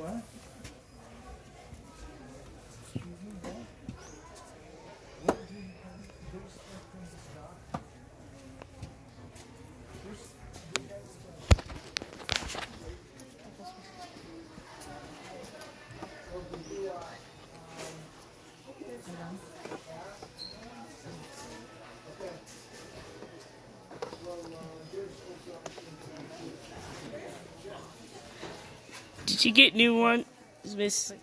What? Did you get new one? Miss?